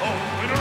Oh, winner!